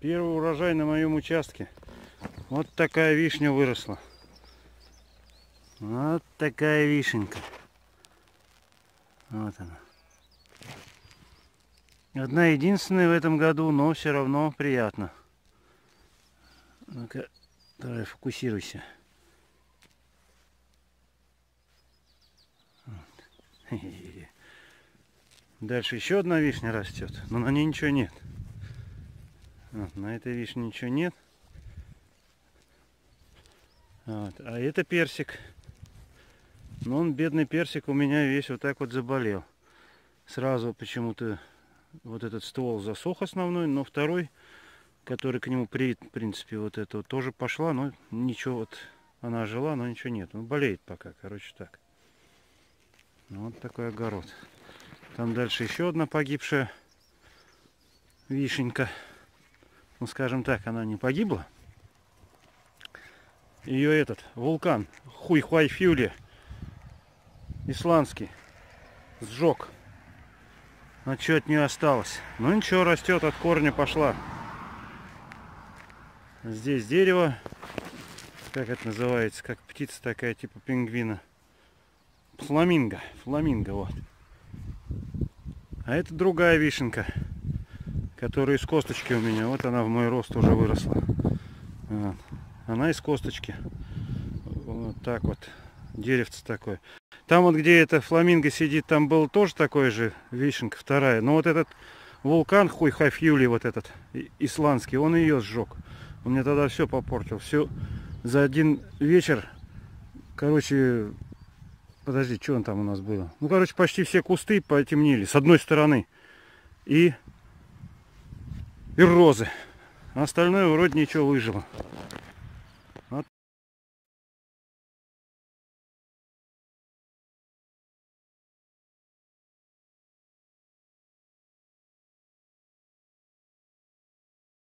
Первый урожай на моем участке. Вот такая вишня выросла. Вот такая вишенка. Вот она. Одна единственная в этом году, но все равно приятно. Ну-ка, давай фокусируйся. Вот. Дальше еще одна вишня растет, но на ней ничего нет. Вот, на этой вишне ничего нет. Вот. А это персик. Но он, бедный персик, у меня весь вот так вот заболел. Сразу почему-то вот этот ствол засох основной, но второй, который к нему привит, в принципе, вот это вот, тоже пошла, но ничего вот, она жила, но ничего нет. Он болеет пока, короче, так. Вот такой огород. Там дальше еще одна погибшая вишенька ну скажем так, она не погибла. Ее этот вулкан Хуй Хуай Фюли исландский сжег. А что от нее осталось? Ну ничего, растет, от корня пошла. Здесь дерево, как это называется, как птица такая, типа пингвина. Фламинго, фламинго, вот. А это другая вишенка которая из косточки у меня. Вот она в мой рост уже выросла. Вот. Она из косточки. Вот так вот. Деревце такое. Там вот, где эта фламинго сидит, там был тоже такой же вишенка вторая. Но вот этот вулкан Хуй Хафьюли, вот этот исландский, он ее сжег. Он мне тогда все попортил. Все за один вечер. Короче, подожди, что он там у нас было? Ну, короче, почти все кусты потемнели с одной стороны. И и розы. А остальное вроде ничего выжило.